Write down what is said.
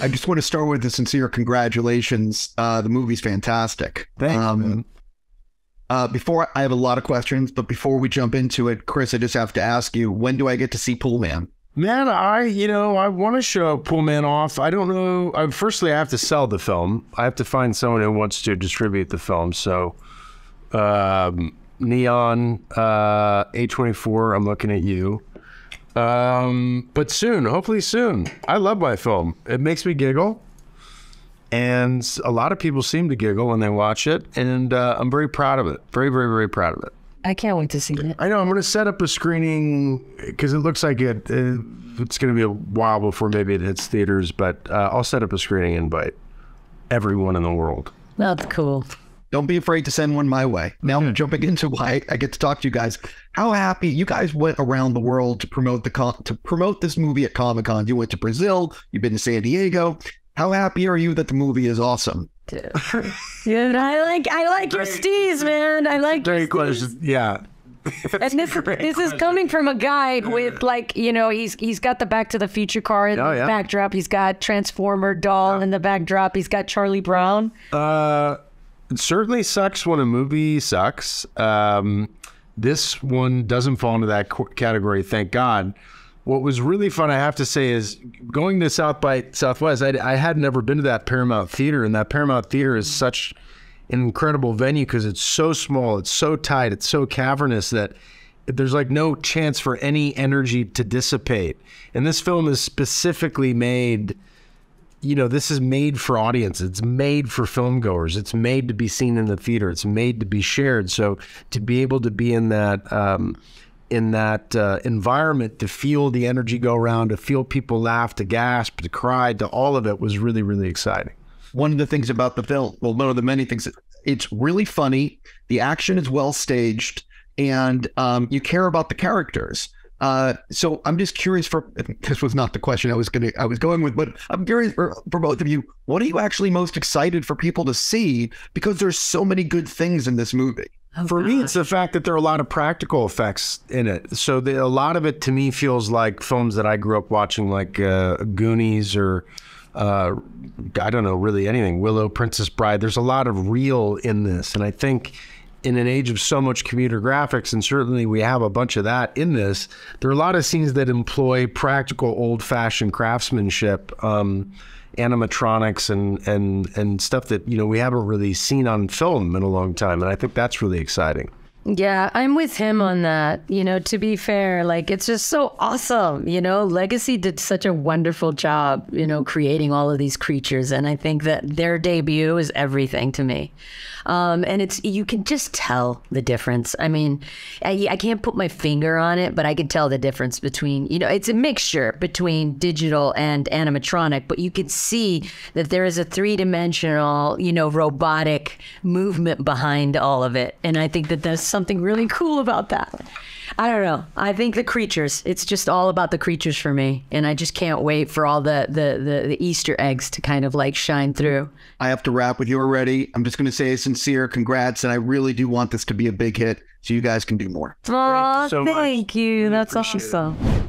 I just want to start with a sincere congratulations. Uh, the movie's fantastic. Thanks, man. uh, before I have a lot of questions, but before we jump into it, Chris, I just have to ask you: When do I get to see Poolman? Man, I you know I want to show Poolman off. I don't know. I, firstly, I have to sell the film. I have to find someone who wants to distribute the film. So, um, Neon uh, A24. I'm looking at you. Um, but soon, hopefully soon. I love my film. It makes me giggle, and a lot of people seem to giggle when they watch it, and uh, I'm very proud of it. Very, very, very proud of it. I can't wait to see it. I know I'm going to set up a screening because it looks like it. Uh, it's going to be a while before maybe it hits theaters, but uh, I'll set up a screening invite everyone in the world. That's cool. Don't be afraid to send one my way. Now, jumping into why I get to talk to you guys. How happy you guys went around the world to promote the con- to promote this movie at Comic Con. You went to Brazil. You've been to San Diego. How happy are you that the movie is awesome? Dude. Dude, I like I like your steez, man. I like your Great question. Yeah. And this, this is coming from a guy with like you know he's he's got the Back to the Future car in Oh, the yeah. backdrop. He's got Transformer doll in the backdrop. He's got Charlie Brown. Uh, it certainly sucks when a movie sucks. Um, this one doesn't fall into that category, thank God. What was really fun, I have to say, is going to South by Southwest. I, I had never been to that Paramount Theater, and that Paramount Theater is such an incredible venue because it's so small, it's so tight, it's so cavernous that there's like no chance for any energy to dissipate. And this film is specifically made you know, this is made for audience. It's made for film goers. It's made to be seen in the theater. It's made to be shared. So to be able to be in that um, in that uh, environment, to feel the energy go around, to feel people laugh, to gasp, to cry, to all of it was really really exciting. One of the things about the film, well, one of the many things, it's really funny. The action is well staged, and um, you care about the characters. Uh, so I'm just curious for this was not the question I was gonna I was going with, but I'm curious for, for both of you. What are you actually most excited for people to see? Because there's so many good things in this movie. For me, it's the fact that there are a lot of practical effects in it. So the, a lot of it to me feels like films that I grew up watching, like uh, Goonies or uh, I don't know, really anything. Willow, Princess Bride. There's a lot of real in this, and I think in an age of so much computer graphics, and certainly we have a bunch of that in this. There are a lot of scenes that employ practical, old-fashioned craftsmanship. Um, animatronics and and and stuff that you know we haven't really seen on film in a long time and i think that's really exciting Yeah, I'm with him on that. You know, to be fair, like it's just so awesome. You know, Legacy did such a wonderful job, you know, creating all of these creatures. And I think that their debut is everything to me. Um, and it's, you can just tell the difference. I mean, I, I can't put my finger on it, but I can tell the difference between, you know, it's a mixture between digital and animatronic, but you can see that there is a three dimensional, you know, robotic movement behind all of it. And I think that there's something really cool about that. I don't know. I think the creatures. It's just all about the creatures for me, and I just can't wait for all the the the, the Easter eggs to kind of like shine through. I have to wrap with you already. I'm just going to say a sincere congrats, and I really do want this to be a big hit so you guys can do more. Oh, so much. thank you. That's awesome.